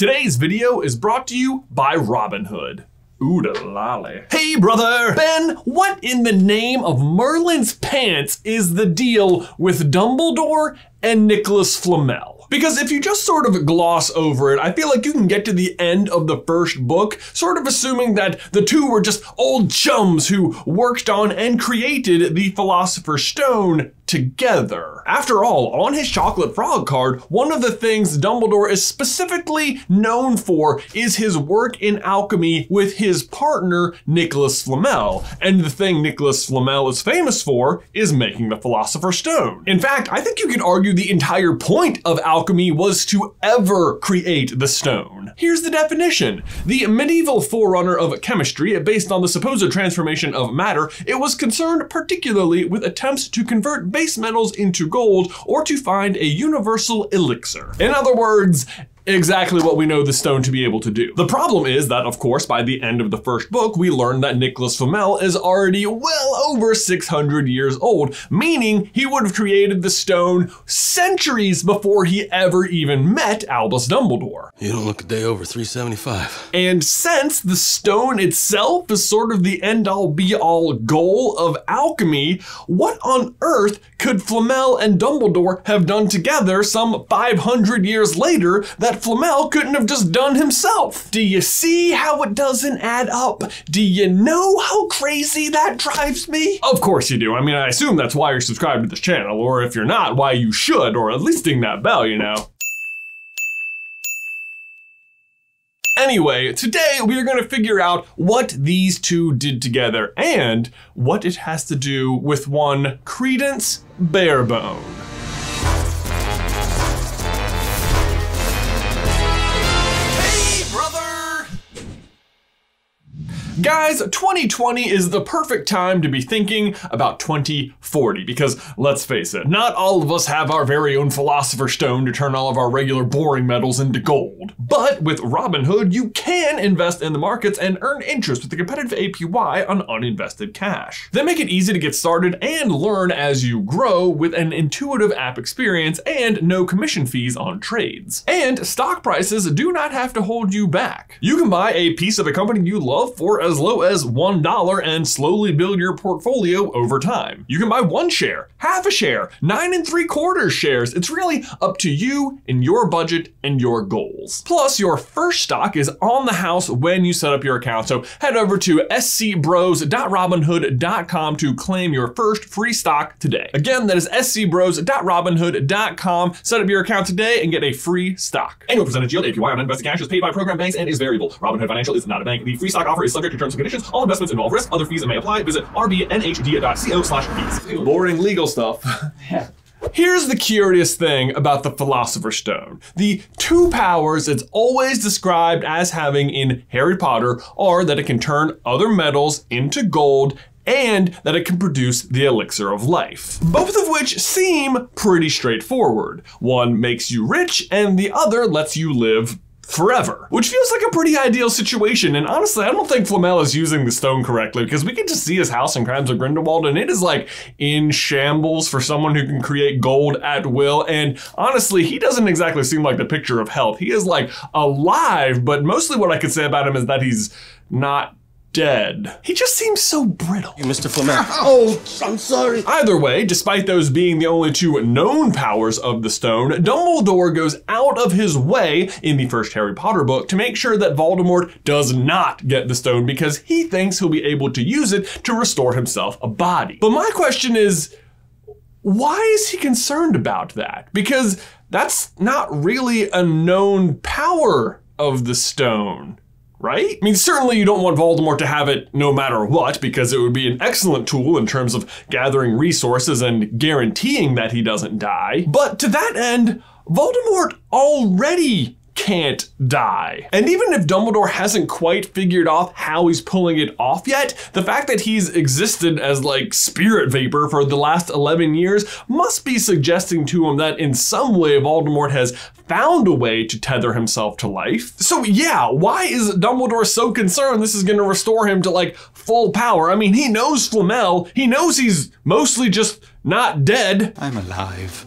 Today's video is brought to you by Robinhood. Oodalali. Hey brother! Ben, what in the name of Merlin's pants is the deal with Dumbledore and Nicolas Flamel? Because if you just sort of gloss over it, I feel like you can get to the end of the first book, sort of assuming that the two were just old chums who worked on and created the Philosopher's Stone together. After all, on his chocolate frog card, one of the things Dumbledore is specifically known for is his work in alchemy with his partner, Nicolas Flamel. And the thing Nicolas Flamel is famous for is making the Philosopher's Stone. In fact, I think you could argue the entire point of alchemy was to ever create the stone. Here's the definition. The medieval forerunner of chemistry, based on the supposed transformation of matter, it was concerned particularly with attempts to convert base metals into gold or to find a universal elixir. In other words, exactly what we know the stone to be able to do. The problem is that, of course, by the end of the first book, we learn that Nicolas Flamel is already well over 600 years old, meaning he would have created the stone centuries before he ever even met Albus Dumbledore. You don't look a day over 375. And since the stone itself is sort of the end-all be-all goal of alchemy, what on earth could Flamel and Dumbledore have done together some 500 years later that Flamel couldn't have just done himself. Do you see how it doesn't add up? Do you know how crazy that drives me? Of course you do. I mean, I assume that's why you're subscribed to this channel, or if you're not, why you should, or at least ding that bell, you know. Anyway, today we are going to figure out what these two did together and what it has to do with one Credence Barebone. Guys, 2020 is the perfect time to be thinking about 2040 because let's face it, not all of us have our very own Philosopher's Stone to turn all of our regular boring metals into gold. But with Robinhood, you can invest in the markets and earn interest with a competitive APY on uninvested cash. They make it easy to get started and learn as you grow with an intuitive app experience and no commission fees on trades. And stock prices do not have to hold you back. You can buy a piece of a company you love for as low as $1 and slowly build your portfolio over time. You can buy one share, half a share, nine and three quarters shares. It's really up to you and your budget and your goals. Plus, your first stock is on the house when you set up your account. So head over to scbros.robinhood.com to claim your first free stock today. Again, that is scbros.robinhood.com. Set up your account today and get a free stock. Annual percentage yield APY on invested cash is paid by program banks and is variable. Robinhood Financial is not a bank. The free stock offer is subject to terms and conditions. All investments involve risk. Other fees may apply. Visit rbnhd.co slash fees. Boring legal stuff. Here's the curious thing about the Philosopher's Stone. The two powers it's always described as having in Harry Potter are that it can turn other metals into gold and that it can produce the elixir of life. Both of which seem pretty straightforward. One makes you rich and the other lets you live forever, which feels like a pretty ideal situation. And honestly, I don't think Flamel is using the stone correctly because we can just see his house in Crimes of Grindelwald and it is like in shambles for someone who can create gold at will. And honestly, he doesn't exactly seem like the picture of health. He is like alive, but mostly what I could say about him is that he's not dead. He just seems so brittle. Hey, Mr. Flamel. Oh, I'm sorry. Either way, despite those being the only two known powers of the stone, Dumbledore goes out of his way in the first Harry Potter book to make sure that Voldemort does not get the stone because he thinks he'll be able to use it to restore himself a body. But my question is, why is he concerned about that? Because that's not really a known power of the stone right? I mean, certainly you don't want Voldemort to have it no matter what, because it would be an excellent tool in terms of gathering resources and guaranteeing that he doesn't die. But to that end, Voldemort already can't die. And even if Dumbledore hasn't quite figured out how he's pulling it off yet, the fact that he's existed as like spirit vapor for the last 11 years must be suggesting to him that in some way Voldemort has found a way to tether himself to life. So yeah, why is Dumbledore so concerned this is gonna restore him to like full power? I mean, he knows Flamel, he knows he's mostly just not dead. I'm alive.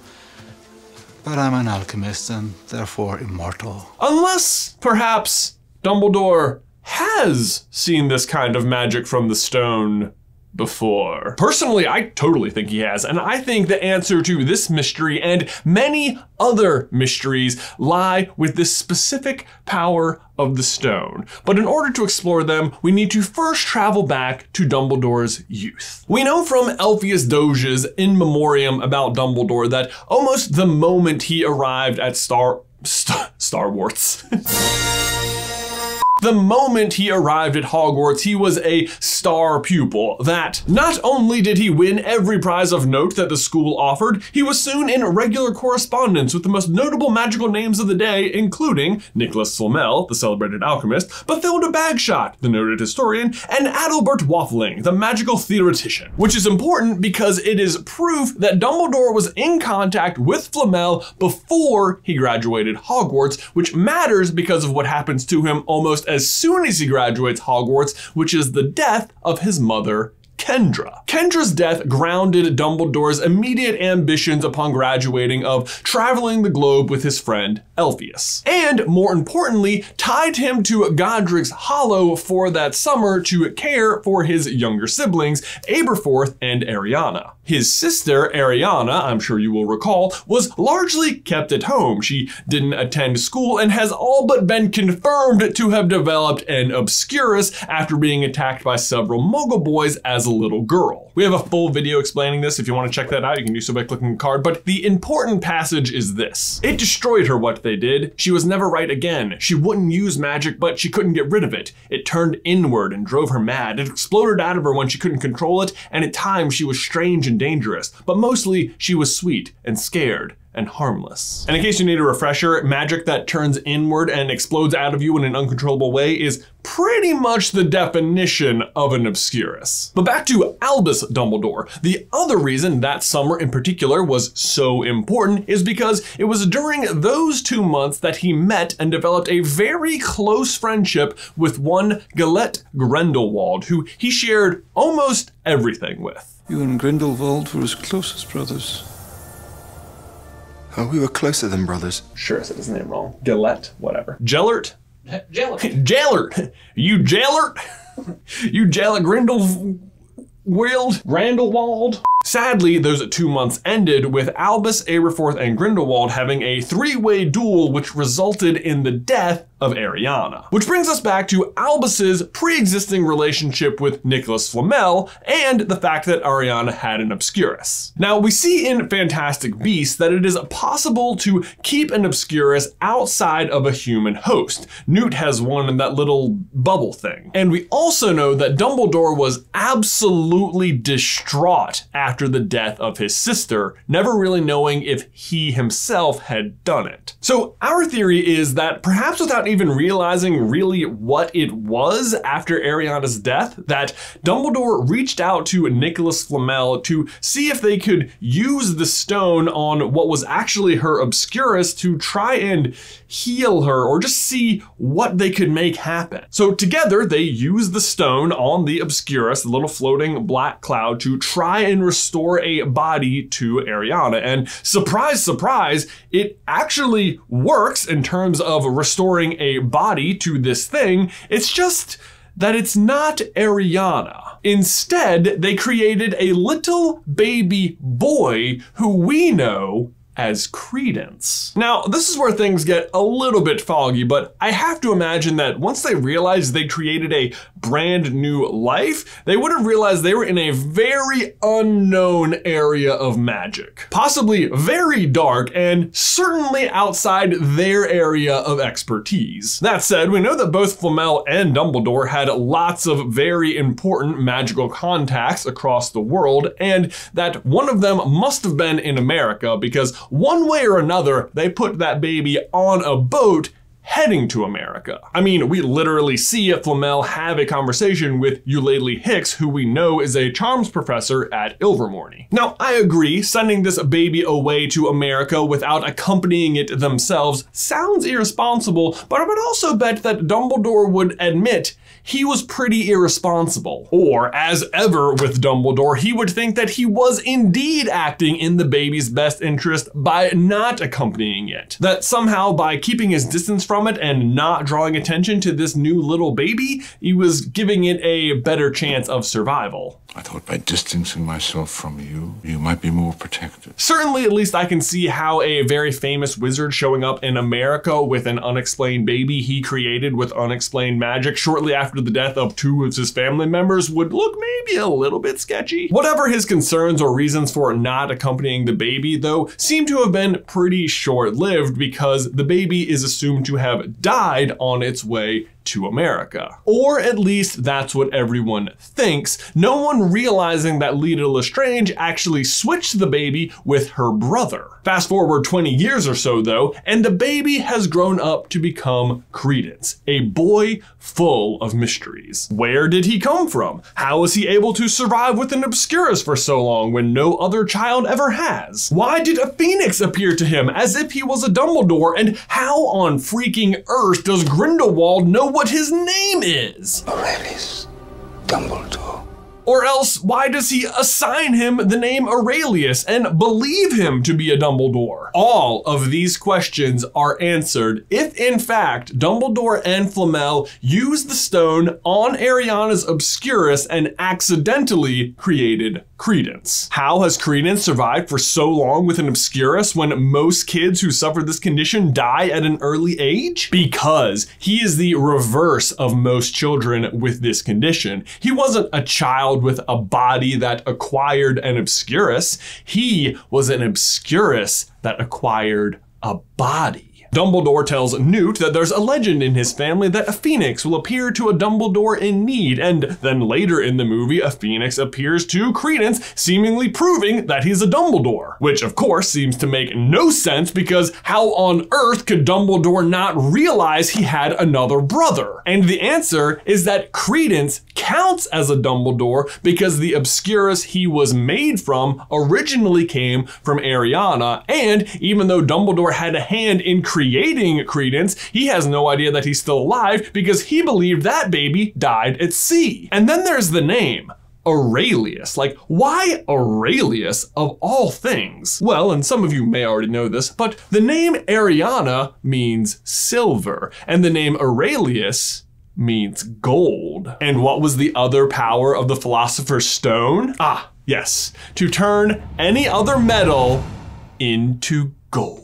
But I'm an alchemist and therefore immortal. Unless, perhaps, Dumbledore has seen this kind of magic from the stone before. Personally, I totally think he has, and I think the answer to this mystery and many other mysteries lie with this specific power of the stone. But in order to explore them, we need to first travel back to Dumbledore's youth. We know from Elphias Doge's In Memoriam about Dumbledore that almost the moment he arrived at Star Star, Star Wars. The moment he arrived at Hogwarts, he was a star pupil that not only did he win every prize of note that the school offered, he was soon in regular correspondence with the most notable magical names of the day, including Nicolas Flamel, the celebrated alchemist, Bathilda Bagshot, the noted historian, and Adalbert Waffling, the magical theoretician. Which is important because it is proof that Dumbledore was in contact with Flamel before he graduated Hogwarts, which matters because of what happens to him almost as soon as he graduates Hogwarts, which is the death of his mother Kendra. Kendra's death grounded Dumbledore's immediate ambitions upon graduating of traveling the globe with his friend Elphias. And more importantly, tied him to Godric's Hollow for that summer to care for his younger siblings, Aberforth and Ariana. His sister, Ariana, I'm sure you will recall, was largely kept at home. She didn't attend school and has all but been confirmed to have developed an obscurus after being attacked by several muggle boys as a little girl. We have a full video explaining this. If you want to check that out, you can do so by clicking the card. But the important passage is this. It destroyed her what they did. She was never right again. She wouldn't use magic, but she couldn't get rid of it. It turned inward and drove her mad. It exploded out of her when she couldn't control it, and at times she was strange and dangerous. But mostly, she was sweet and scared and harmless. And in case you need a refresher, magic that turns inward and explodes out of you in an uncontrollable way is pretty much the definition of an obscurus. But back to Albus Dumbledore. The other reason that summer in particular was so important is because it was during those two months that he met and developed a very close friendship with one Gellert Grindelwald, who he shared almost everything with. You and Grindelwald were his closest brothers. Oh, we were closer than brothers. Sure, I said his name wrong. Gillette, whatever. Gellert? Gellert. Gellert! You Gellert? you Gellert Grindel... Wild? Grindelwald? Sadly, those two months ended with Albus, Aberforth, and Grindelwald having a three-way duel which resulted in the death of Ariana. Which brings us back to Albus's pre-existing relationship with Nicolas Flamel and the fact that Ariana had an Obscurus. Now, we see in Fantastic Beasts that it is possible to keep an Obscurus outside of a human host. Newt has one in that little bubble thing. And we also know that Dumbledore was absolutely distraught after the death of his sister, never really knowing if he himself had done it. So our theory is that perhaps without even realizing really what it was after Ariana's death, that Dumbledore reached out to Nicolas Flamel to see if they could use the stone on what was actually her Obscurus to try and heal her or just see what they could make happen. So together they used the stone on the Obscurus, the little floating black cloud, to try and restore a body to Ariana. And surprise, surprise, it actually works in terms of restoring a body to this thing. It's just that it's not Ariana. Instead, they created a little baby boy who we know as Credence. Now, this is where things get a little bit foggy, but I have to imagine that once they realized they created a brand new life, they would have realized they were in a very unknown area of magic. Possibly very dark and certainly outside their area of expertise. That said, we know that both Flamel and Dumbledore had lots of very important magical contacts across the world, and that one of them must have been in America because one way or another, they put that baby on a boat heading to America. I mean, we literally see Flamel have a conversation with Eulalie Hicks, who we know is a charms professor at Ilvermorny. Now, I agree, sending this baby away to America without accompanying it themselves sounds irresponsible, but I would also bet that Dumbledore would admit he was pretty irresponsible. Or, as ever with Dumbledore, he would think that he was indeed acting in the baby's best interest by not accompanying it. That somehow by keeping his distance from it and not drawing attention to this new little baby, he was giving it a better chance of survival. I thought by distancing myself from you, you might be more protected. Certainly, at least I can see how a very famous wizard showing up in America with an unexplained baby he created with unexplained magic shortly after the death of two of his family members would look maybe a little bit sketchy. Whatever his concerns or reasons for not accompanying the baby, though, seem to have been pretty short lived because the baby is assumed to have died on its way to America. Or at least that's what everyone thinks, no one realizing that Leta Lestrange actually switched the baby with her brother. Fast forward 20 years or so though, and the baby has grown up to become Credence, a boy full of mysteries. Where did he come from? How was he able to survive with an Obscurus for so long when no other child ever has? Why did a phoenix appear to him as if he was a Dumbledore? And how on freaking earth does Grindelwald know what his name is? Aurelius Dumbledore. Or else, why does he assign him the name Aurelius and believe him to be a Dumbledore? All of these questions are answered if, in fact, Dumbledore and Flamel used the stone on Ariana's Obscurus and accidentally created Credence. How has Credence survived for so long with an Obscurus when most kids who suffer this condition die at an early age? Because he is the reverse of most children with this condition. He wasn't a child with a body that acquired an Obscurus. He was an Obscurus that acquired a body. Dumbledore tells Newt that there's a legend in his family that a phoenix will appear to a Dumbledore in need, and then later in the movie, a phoenix appears to Credence, seemingly proving that he's a Dumbledore. Which, of course, seems to make no sense because how on earth could Dumbledore not realize he had another brother? And the answer is that Credence counts as a Dumbledore because the Obscurus he was made from originally came from Ariana, and even though Dumbledore had a hand in creating Credence, he has no idea that he's still alive because he believed that baby died at sea. And then there's the name. Aurelius. Like, why Aurelius of all things? Well, and some of you may already know this, but the name Ariana means silver, and the name Aurelius means gold. And what was the other power of the Philosopher's Stone? Ah, yes, to turn any other metal into gold.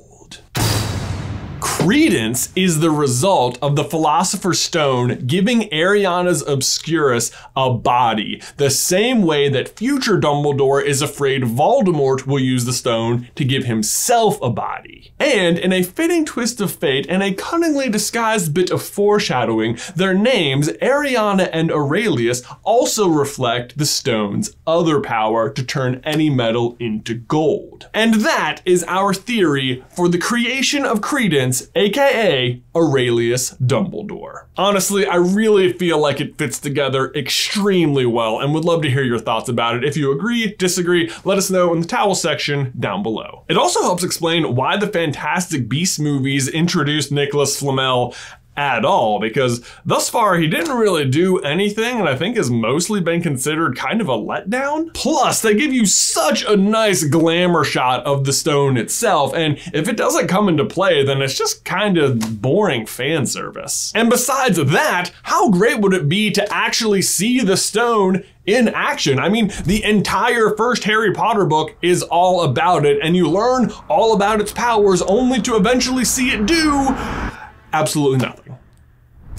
Credence is the result of the Philosopher's Stone giving Ariana's Obscurus a body, the same way that future Dumbledore is afraid Voldemort will use the stone to give himself a body. And in a fitting twist of fate and a cunningly disguised bit of foreshadowing, their names, Ariana and Aurelius, also reflect the stone's other power to turn any metal into gold. And that is our theory for the creation of Credence, aka Aurelius Dumbledore. Honestly, I really feel like it fits together extremely well and would love to hear your thoughts about it. If you agree, disagree, let us know in the towel section down below. It also helps explain why the Fantastic Beasts movies introduced Nicolas Flamel at all because thus far he didn't really do anything and I think has mostly been considered kind of a letdown. Plus, they give you such a nice glamour shot of the stone itself and if it doesn't come into play then it's just kind of boring fan service. And besides that, how great would it be to actually see the stone in action. I mean, the entire first Harry Potter book is all about it, and you learn all about its powers only to eventually see it do absolutely nothing.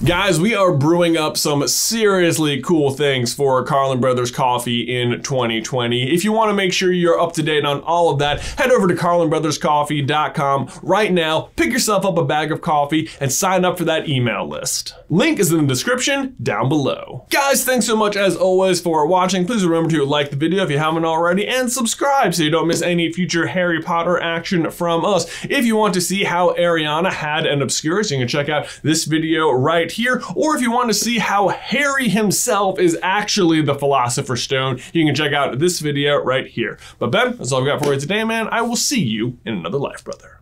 Guys, we are brewing up some seriously cool things for Carlin Brothers Coffee in 2020. If you want to make sure you're up to date on all of that, head over to carlinbrotherscoffee.com right now, pick yourself up a bag of coffee, and sign up for that email list. Link is in the description down below. Guys, thanks so much as always for watching. Please remember to like the video if you haven't already and subscribe so you don't miss any future Harry Potter action from us. If you want to see how Ariana had an Obscurus, you can check out this video right here. Or if you want to see how Harry himself is actually the Philosopher's Stone, you can check out this video right here. But Ben, that's all I've got for you today, man. I will see you in another life, brother.